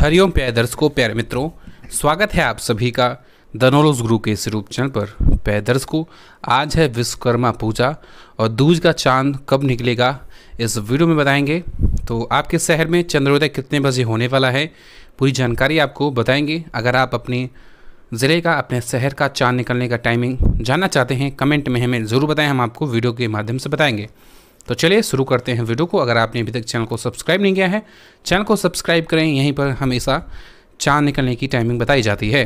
हरिओम प्यारे दर्शकों, प्यारे मित्रों, स्वागत है आप सभी का दनोलोस गुरु के इस रूप चैनल पर। प्यारे दर्शकों, आज है विश्वकर्मा पूजा और दूज का चाँद कब निकलेगा इस वीडियो में बताएँगे। तो आपके शहर में चंद्रोदय कितने बजे होने वाला है, पूरी जानकारी आपको बताएँगे। अगर आप अपने ज़िले का, अपने शहर का चाँद निकलने का टाइमिंग जानना चाहते हैं कमेंट में हमें ज़रूर बताएँ, हम आपको वीडियो के माध्यम से बताएँगे। तो चलिए शुरू करते हैं वीडियो को। अगर आपने अभी तक चैनल को सब्सक्राइब नहीं किया है, चैनल को सब्सक्राइब करें। यहीं पर हमेशा चाँद निकलने की टाइमिंग बताई जाती है।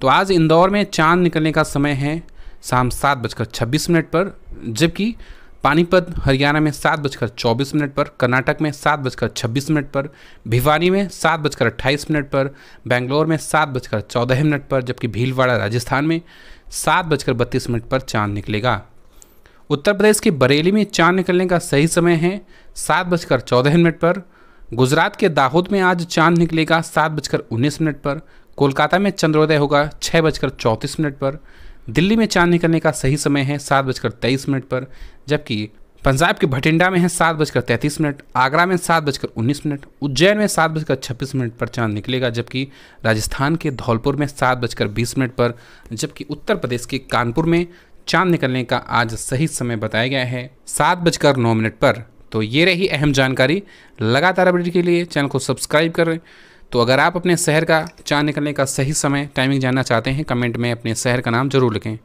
तो आज इंदौर में चाँद निकलने का समय है शाम सात बजकर छब्बीस मिनट पर, जबकि पानीपत, हरियाणा में सात बजकर चौबीस मिनट पर, कर्नाटक में सात बजकर छब्बीस मिनट पर, भिवानी में सात बजकर अट्ठाईस मिनट पर, बेंगलोर में सात बजकर चौदह मिनट पर, जबकि भीलवाड़ा, राजस्थान में सात बजकर बत्तीस मिनट पर चाँद निकलेगा। उत्तर प्रदेश के बरेली में चाँद निकलने का सही समय है सात बजकर चौदह मिनट पर। गुजरात के दाहोद में आज चाँद निकलेगा सात बजकर उन्नीस मिनट पर। कोलकाता में चंद्रोदय होगा छः बजकर चौंतीस मिनट पर। दिल्ली में चाँद निकलने का सही समय है सात बजकर तेईस मिनट पर, जबकि पंजाब के भटिंडा में है सात बजकर तैंतीस मिनट, आगरा में सात बजकर उन्नीस मिनट, उज्जैन में सात बजकर छब्बीस मिनट पर चाँद निकलेगा, जबकि राजस्थान के धौलपुर में सात बजकर बीस मिनट पर, जबकि उत्तर प्रदेश के कानपुर में चाँद निकलने का आज सही समय बताया गया है। सात बजकर नौ मिनट पर। तो ये रही अहम जानकारी। लगातार अपडेट के लिए चैनल को सब्सक्राइब करें। तो अगर आप अपने शहर का चाँद निकलने का सही समय टाइमिंग जानना चाहते हैं कमेंट में अपने शहर का नाम ज़रूर लिखें।